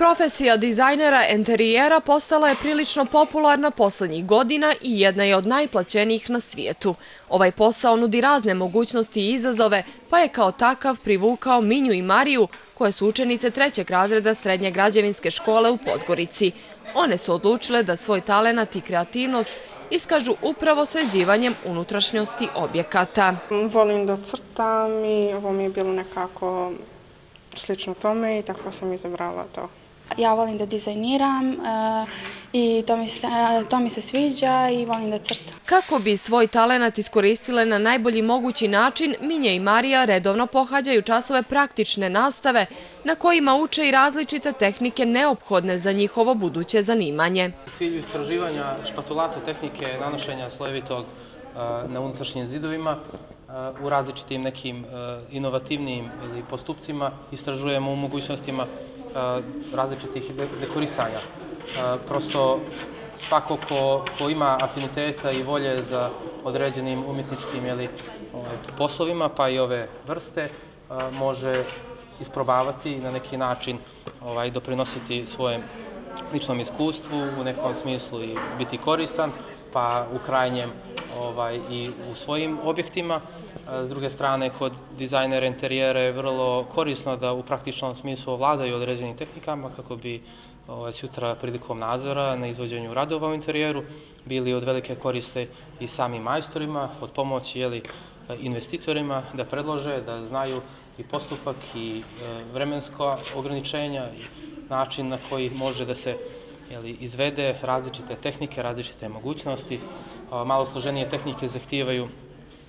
Profesija dizajnera enterijera postala je prilično popularna poslednjih godina i jedna je od najplaćenijih na svijetu. Ovaj posao nudi razne mogućnosti i izazove, pa je kao takav privukao Minju i Mariju, koje su učenice trećeg razreda Srednje građevinske škole u Podgorici. One su odlučile da svoj talenat i kreativnost iskažu upravo sređivanjem unutrašnjosti objekata. Volim da crtam i ovo mi je bilo nekako slično tome i tako sam izabrala to. Ja volim da dizajniram eh, i to mi se sviđa i volim da crtam. Kako bi svoj talenat iskoristile na najbolji mogući način, Minje i Marija redovno pohađaju časove praktične nastave na kojima uče i različite tehnike neophodne za njihovo buduće zanimanje. Cilju istraživanja špatulata tehnike nanošenja slojevitog eh, na unutrašnjim zidovima u različitim nekim inovativnim postupcima istražujemo u mogućnostima Eh, različitih dekorisanja. Eh, prosto svako ko ima afiniteta i volje za određenim umjetničkim ovaj, poslovima, pa i ove vrste, eh, može isprobavati i na neki način ovaj, doprinositi svojem ličnom iskustvu, u nekom smislu i biti koristan, pa u krajnjem ovaj, i u svojim objektima. S druge strane, kod dizajnera interijera je vrlo korisno da u praktičnom smislu ovladaju određenim tehnikama kako bi ovaj, sutra prilikom nadzora na izvođenju radova u interijeru bili od velike koriste i samim majstorima, od pomoći jeli, investitorima da predlože, da znaju i postupak i e, vremensko ograničenja i način na koji može da se jeli, izvede različite tehnike, različite mogućnosti. Malo složenije tehnike zahtijevaju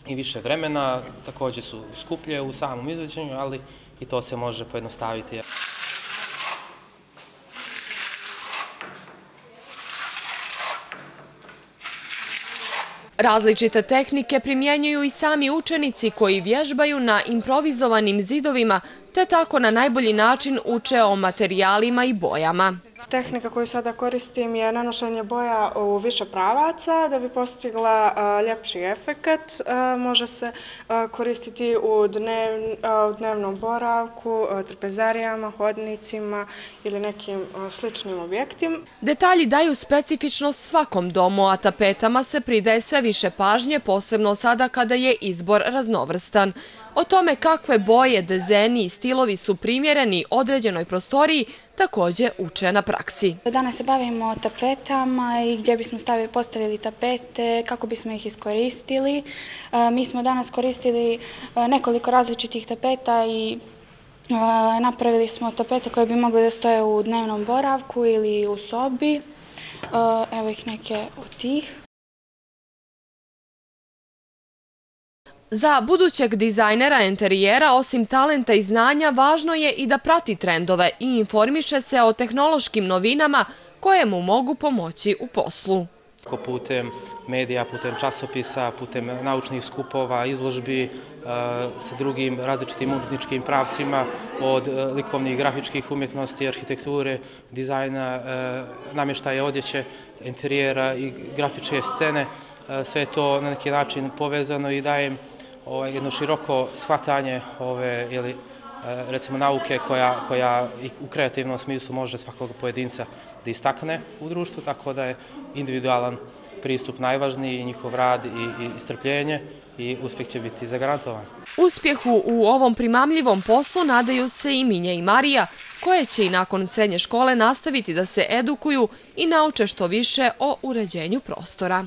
i više vremena, također su skuplje u samom izveđenju, ali i to se može pojednostaviti. Različite tehnike primjenjuju i sami učenici koji vježbaju na improvizovanim zidovima, te tako na najbolji način uče o materijalima i bojama. Tehnika koju sada koristim je nanošenje boja u više pravaca da bi postigla ljepši efekt. Može se koristiti u dnevnom boravku, trpezarijama, hodnicima ili nekim sličnim objektima. Detalji daju specifičnost svakom domu, a tapetama se pridaje sve više pažnje, posebno sada kada je izbor raznovrstan. O tome kakve boje, dezeni i stilovi su primjereni određenoj prostoriji također uče na praksi. Danas se bavimo tapetama i gdje bismo postavili tapete, kako bismo ih iskoristili. E, mi smo danas koristili e, nekoliko različitih tapeta i e, napravili smo tapete koje bi mogli da stoje u dnevnom boravku ili u sobi. Evo ih neke od tih. Za budućeg dizajnera interijera, osim talenta i znanja, važno je i da prati trendove i informiše se o tehnološkim novinama koje mu mogu pomoći u poslu. Putem medija, putem časopisa, putem naučnih skupova, izložbi e, sa drugim različitim umjetničkim pravcima od e, likovnih grafičkih umjetnosti, arhitekture, dizajna, e, namještaja namještaje odjeće, interijera i grafičke scene. Sve je to na neki način povezano i dajem ovaj, jedno široko shvatanje ove ili e, recimo nauke koja, koja u kreativnom smislu može svakog pojedinca da istakne u društvu, tako da je individualan pristup najvažniji, i njihov rad i, i strpljenje i uspjeh će biti zagarantovan. Uspjehu u ovom primamljivom poslu nadaju se i Minja i Marija, koje će i nakon srednje škole nastaviti da se edukuju i nauče što više o uređenju prostora.